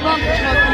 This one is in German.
Ich Bomben